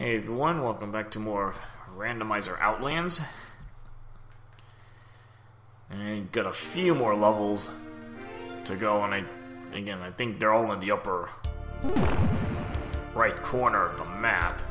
Hey everyone, welcome back to more of Randomizer Outlands. And I got a few more levels to go, and I, again, I think they're all in the upper right corner of the map.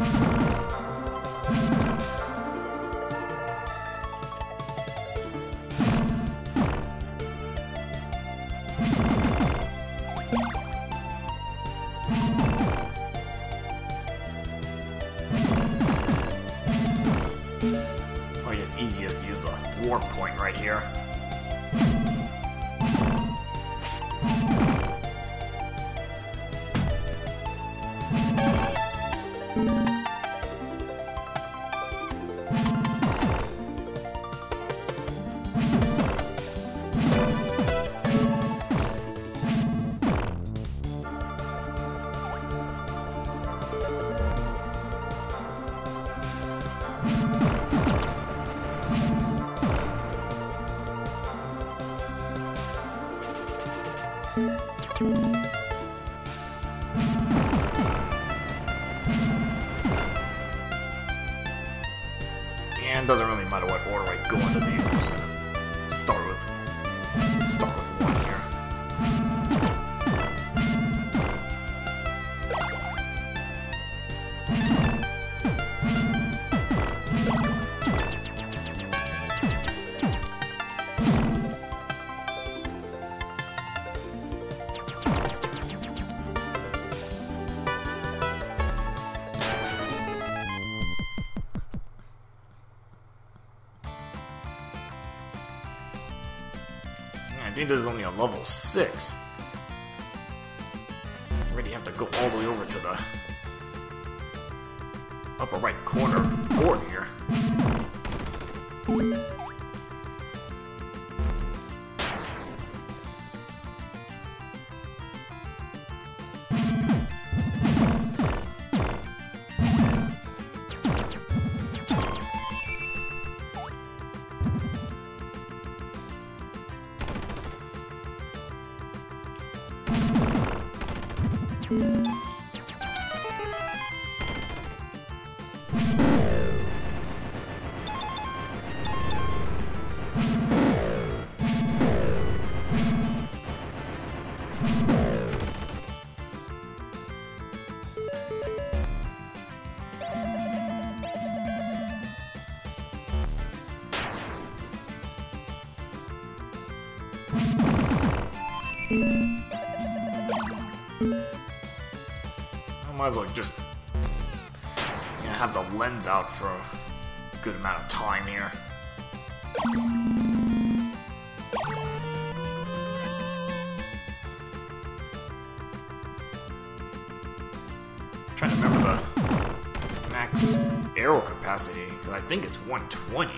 you I think this is only a level 6. I Already have to go all the way over to the upper right corner of the board here. Might as well just have the lens out for a good amount of time here. I'm trying to remember the max arrow capacity, because I think it's 120.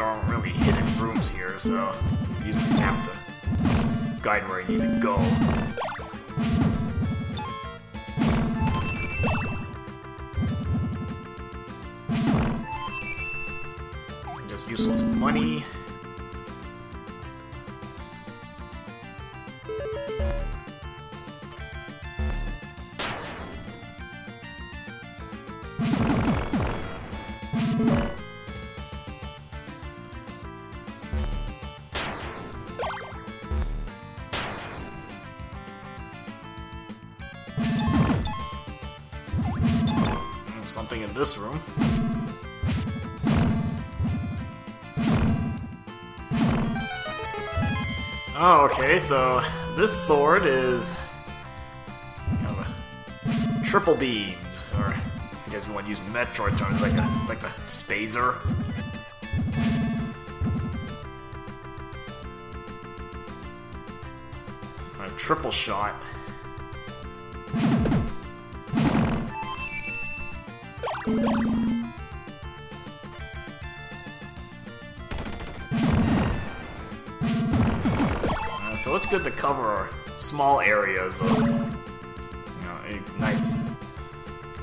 Aren't really hidden rooms here, so you have to guide where you need to go. In this room. Oh, okay, so this sword is kind of a triple beams, or I guess you want to use Metroid terms, like a it's like a spazer. A triple shot. So it's good to cover small areas of, you know, a nice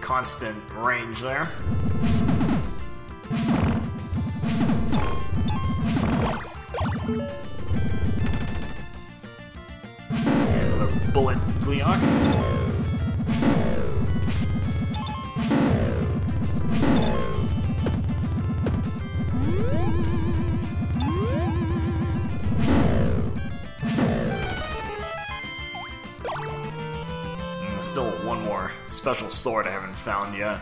constant range there. Still one more special sword I haven't found yet.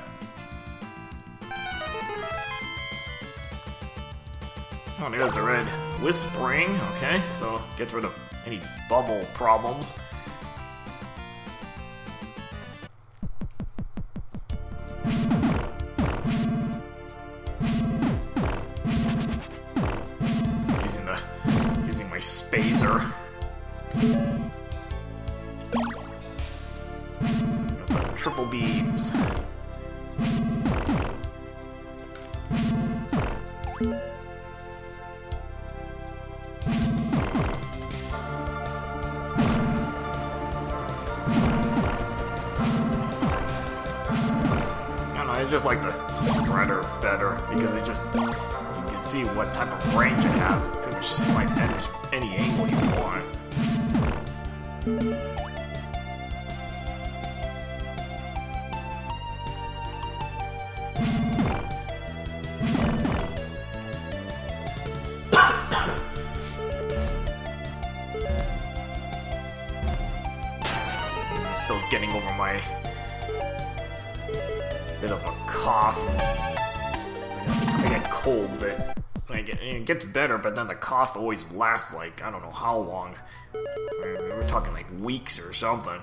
Oh, there's the red Whisp Ring. Okay, so gets rid of any bubble problems. I just like the spreader better because it just you can see what type of range it has. Pretty much snipe at any angle you want. It gets better, but then the cough always lasts like I don't know how long. We're talking like weeks or something.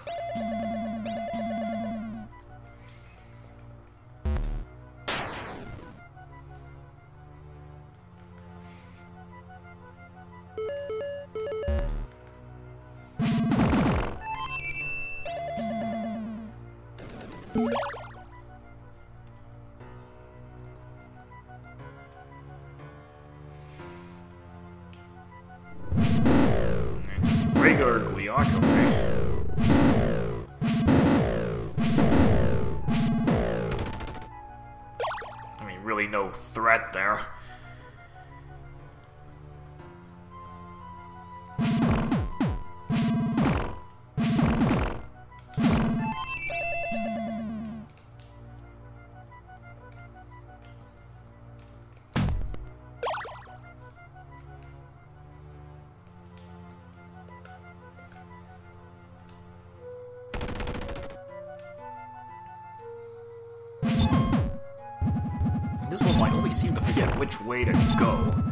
Which way to go.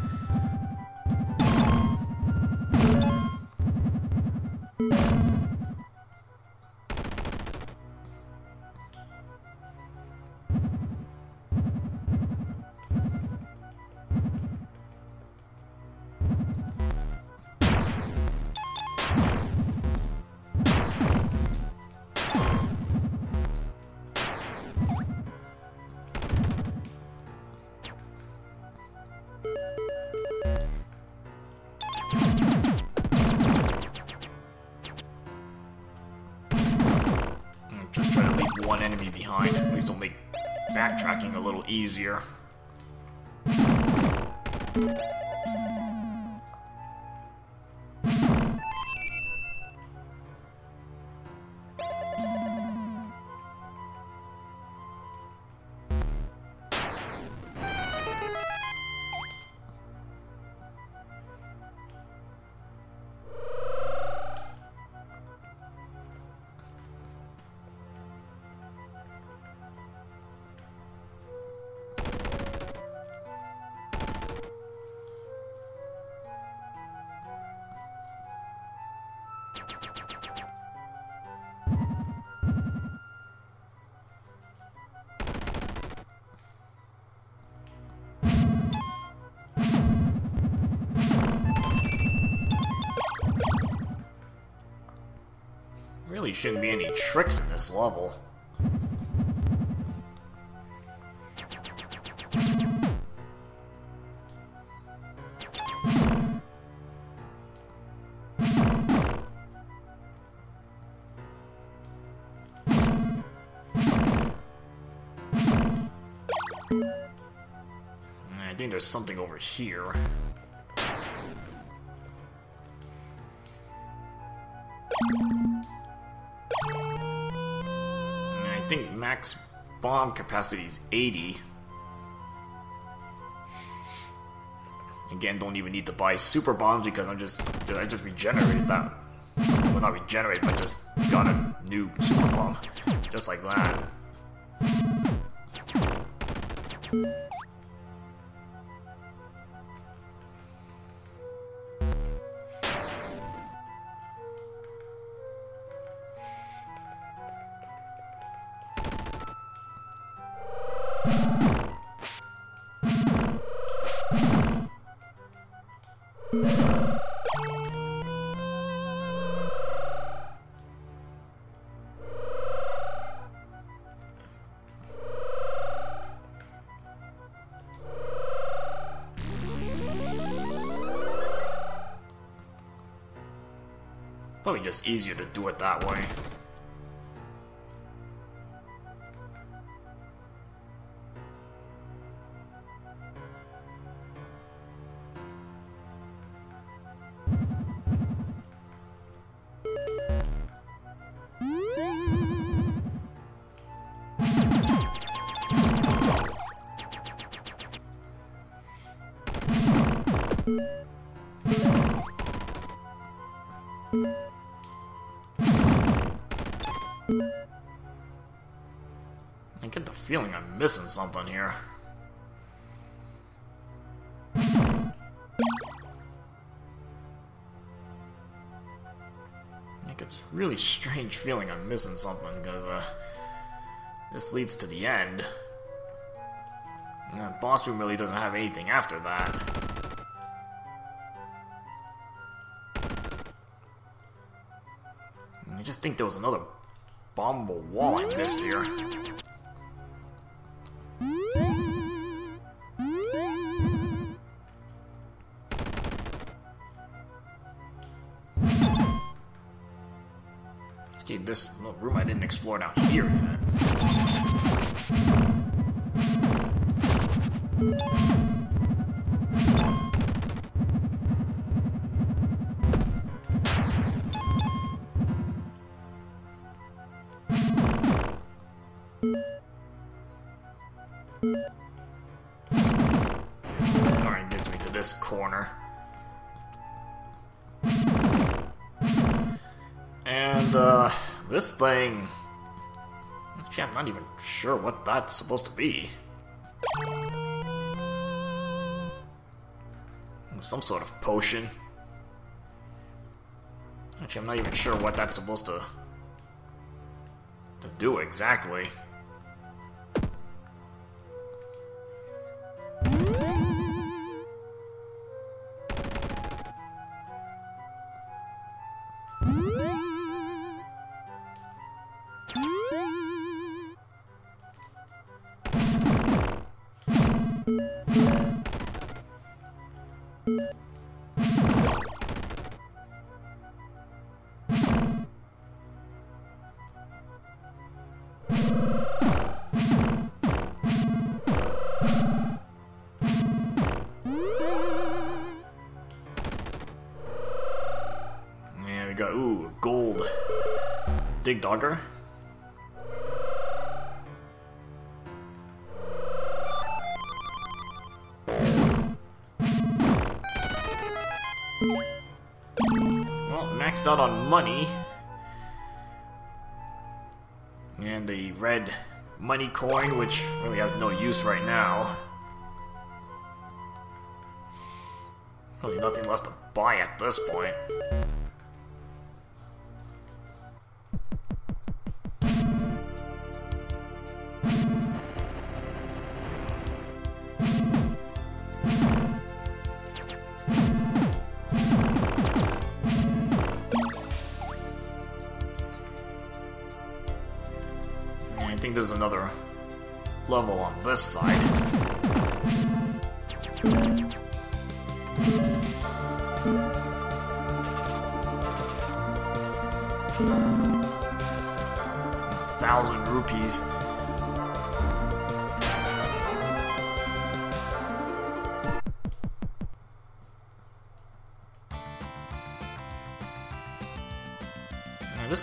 Behind. It'll make backtracking a little easier. Really shouldn't be any tricks in this level. I think there's something over here. Think max bomb capacity is 80. Again, don't even need to buy super bombs because I'm just I just regenerated that. Well, not regenerate, but just got a new super bomb, just like that. Probably just easier to do it that way. I get the feeling I'm missing something here. Like it's really strange feeling I'm missing something because uh, this leads to the end. And boss room really doesn't have anything after that. Think there was another bombable wall I missed here. Gee, this room I didn't explore down here yet. Thing... Actually, I'm not even sure what that's supposed to be. Some sort of potion. Actually, I'm not even sure what that's supposed to... to do exactly. Digdogger? Well, maxed out on money. And the red money coin, which really has no use right now. Really nothing left to buy at this point. Think there's another level on this side. Thousand rupees.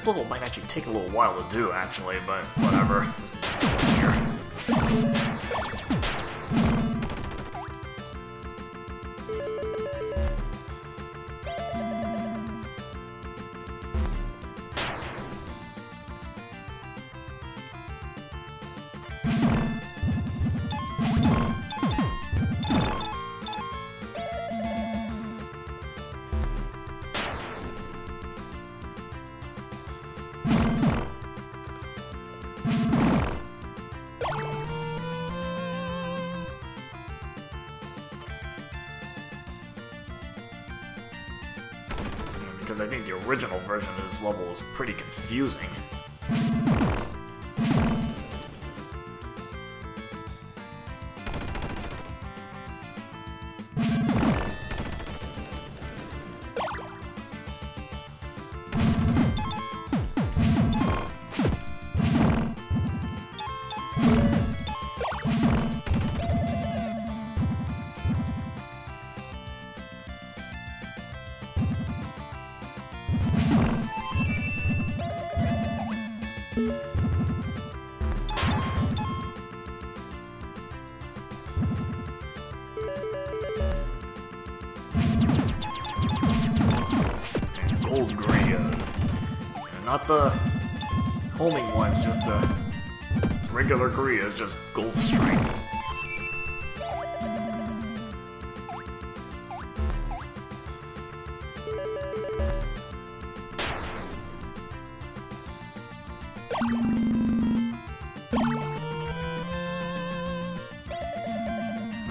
This level might actually take a little while to do, actually, but whatever. Because I think the original version of this level was pretty confusing. Not the homing ones, just uh, regular Grias, just gold strength.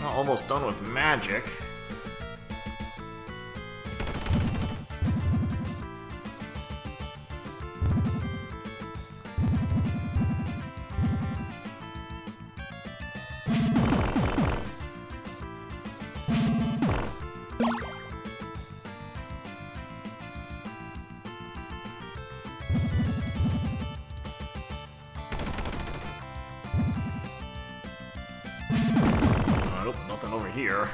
Almost done with magic. Nothing over here.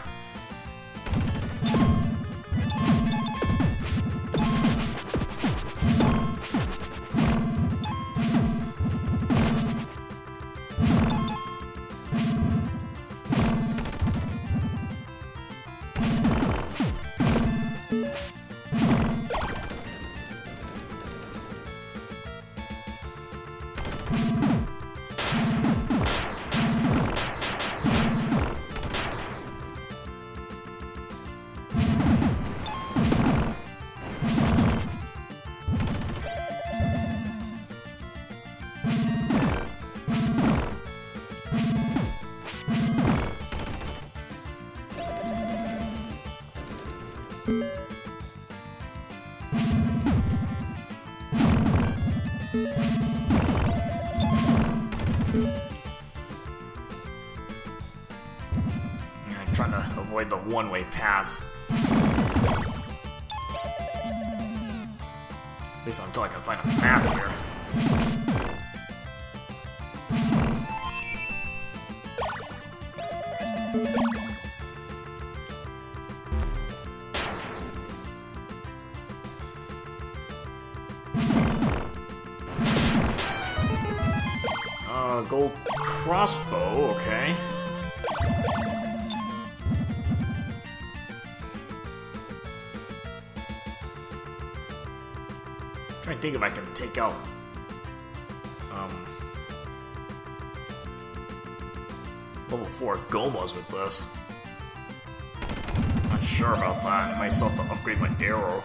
I'm trying to avoid the one-way paths. At least until I can find a map here. Trying to think if I can take out um, level 4 Gohmas with this. Not sure about that. I might still have to upgrade my arrow.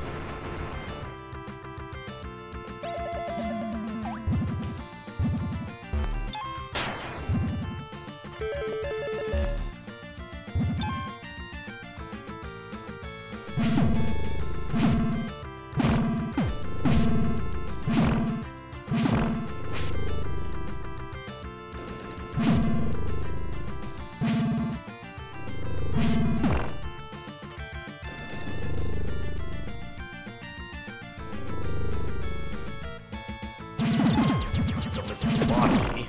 Still missing the boss key.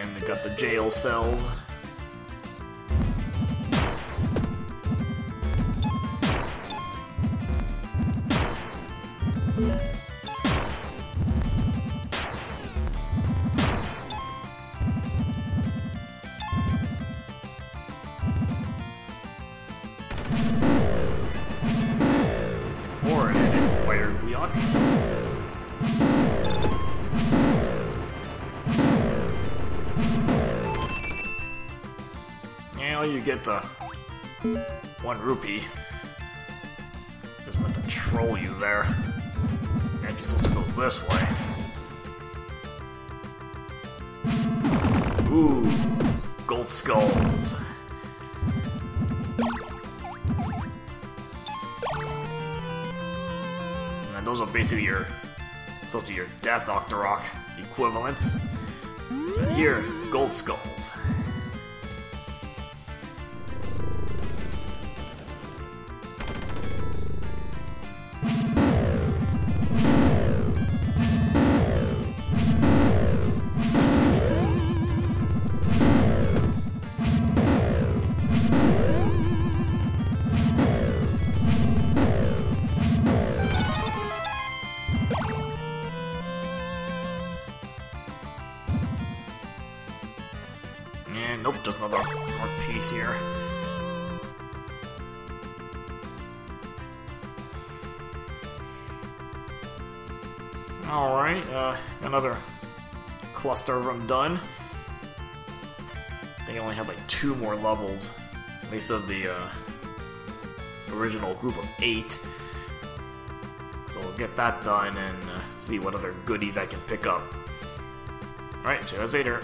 And we got the jail cells. Get the one rupee. Just meant to troll you there. And you're supposed to go this way. Ooh, gold skulls. And those are basically your supposed to be your Death Octorok equivalents. And here, gold skulls. Another piece here. Alright, uh, another cluster of them done. I think I only have like two more levels, at least of the uh, original group of eight. So we'll get that done and uh, see what other goodies I can pick up. Alright, see you guys later.